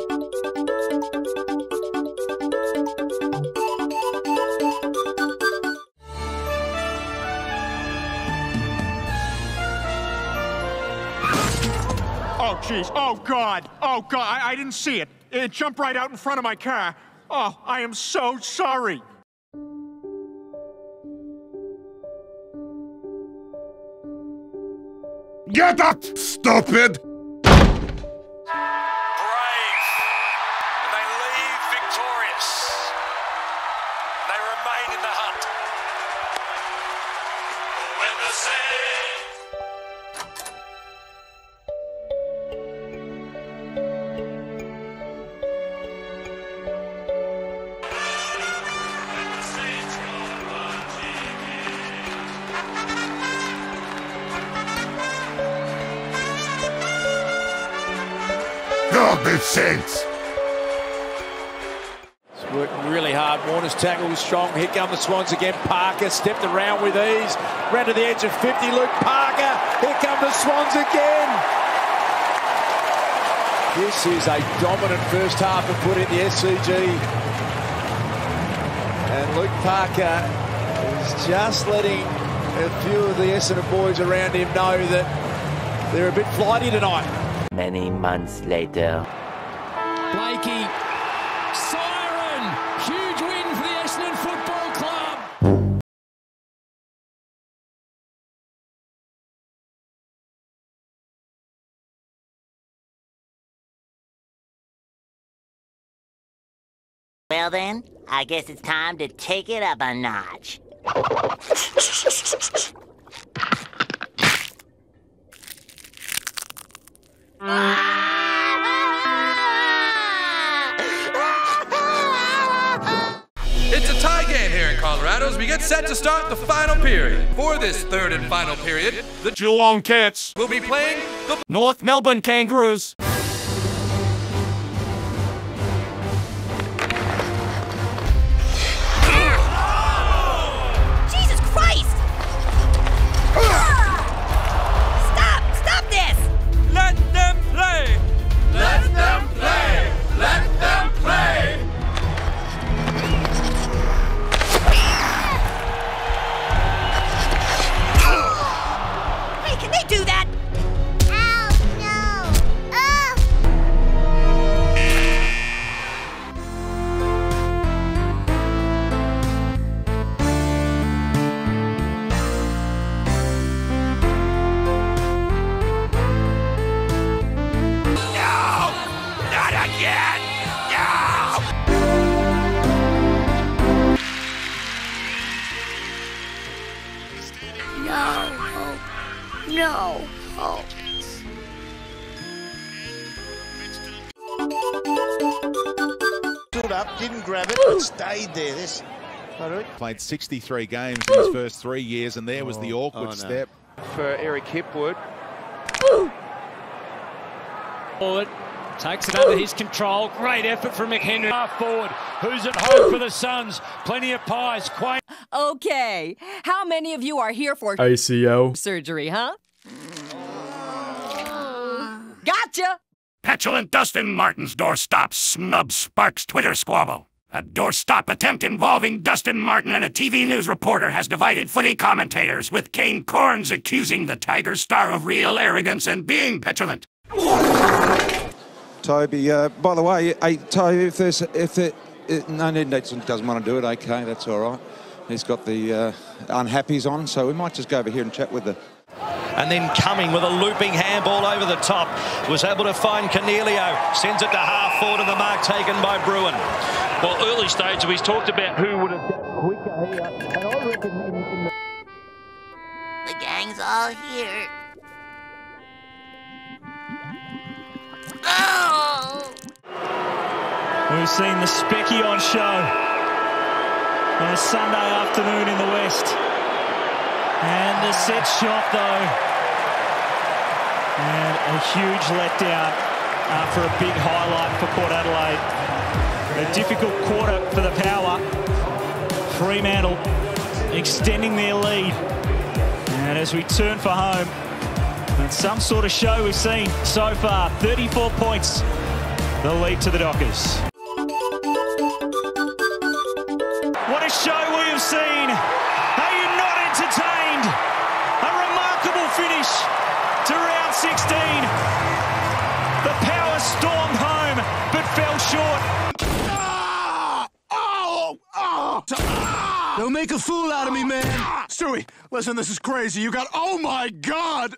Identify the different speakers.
Speaker 1: Oh, jeez. Oh, God. Oh, God. I, I didn't see it. It jumped right out in front of my car. Oh, I am so sorry.
Speaker 2: Get up, stupid!
Speaker 3: Remain in the hunt. When the
Speaker 2: be saints!
Speaker 4: It's working really hard. Warner's tackle was strong. Here come the Swans again. Parker stepped around with ease. Ran to the edge of 50. Luke Parker. Here come the Swans again. This is a dominant first half of put in the SCG. And Luke Parker is just letting a few of the Essendon boys around him know that they're a bit flighty tonight.
Speaker 5: Many months later.
Speaker 6: Blakey, siren, huge win for the Essendon Football Club.
Speaker 5: Well then, I guess it's time to take it up a notch.
Speaker 7: as we get set to start the final period. For this third and final period, the
Speaker 1: Geelong Cats.
Speaker 7: will be playing the
Speaker 1: North Melbourne Kangaroos.
Speaker 7: Again! No!
Speaker 8: No hope. No hope.
Speaker 9: stood up, didn't grab it, but stayed there. This
Speaker 10: Played 63 games in his first three years, and there was the oh, awkward
Speaker 9: oh, no.
Speaker 10: step.
Speaker 4: For Eric Hipwood.
Speaker 6: Forward, takes it under his control. Great effort from McHenry. Half forward. Who's at home for the Suns? Plenty of pies. Quain.
Speaker 8: Okay, how many of you are here for
Speaker 1: ACL.
Speaker 8: surgery, huh? Gotcha!
Speaker 2: Petulant Dustin Martin's doorstop snub sparks Twitter squabble. A doorstop attempt involving Dustin Martin and a TV news reporter has divided footy commentators, with Kane Cornes accusing the Tiger star of real arrogance and being petulant.
Speaker 9: Toby, uh, by the way, hey, Toby, if there's if it, it no, Ned Nelson doesn't want to do it. Okay, that's all right. He's got the uh, unhappies on, so we might just go over here and chat with the.
Speaker 3: And then coming with a looping handball over the top. Was able to find Cornelio. Sends it to half forward and the mark taken by Bruin. Well, early stage, we've talked about who would have done quicker here. And I reckon in, in the
Speaker 5: The gang's all here. Oh!
Speaker 6: We've seen the Specky on show on a Sunday afternoon in the West. And the set shot, though. And a huge letdown after a big highlight for Port Adelaide. A difficult quarter for the power. Fremantle extending their lead. And as we turn for home, some sort of show we've seen so far. 34 points the lead to the Dockers. What a show
Speaker 11: make a fool out of me, man. Stewie, listen, this is crazy. You got. Oh my God!